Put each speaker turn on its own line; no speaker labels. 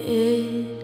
it.